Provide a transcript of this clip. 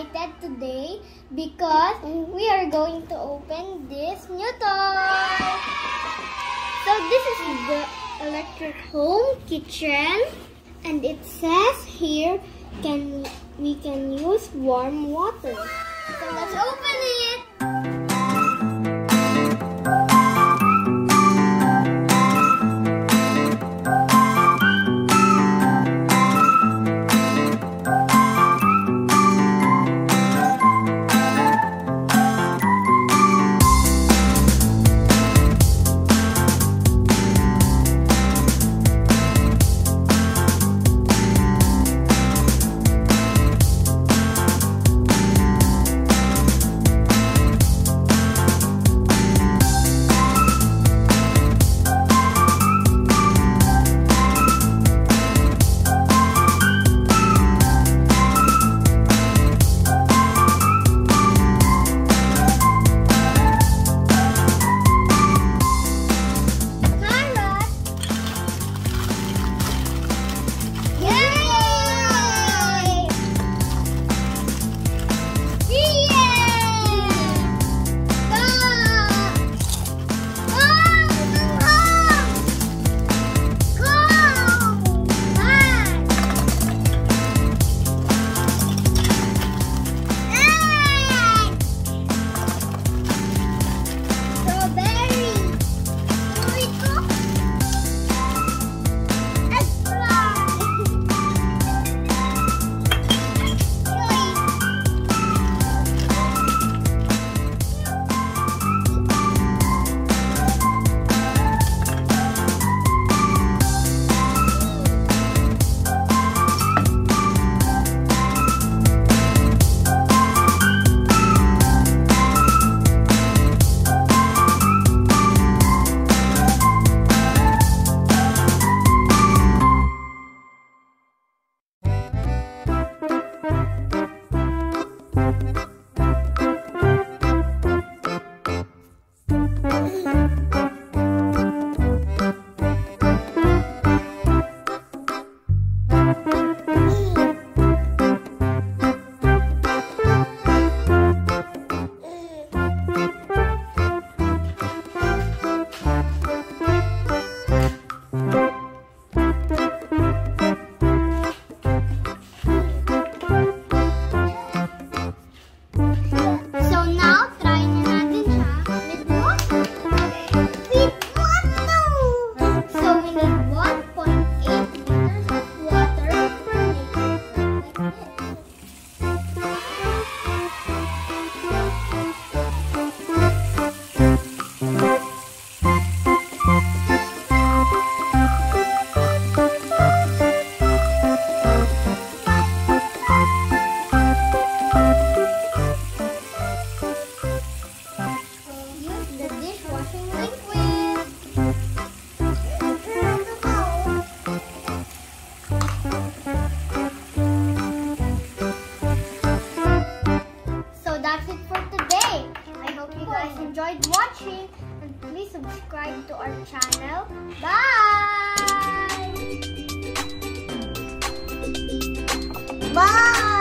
excited today because mm-hmm. we are going to open this new toy. So this is the electric home kitchen and it says here can we can use warm water. So let's open it. Subscribe to our channel. Bye! Bye!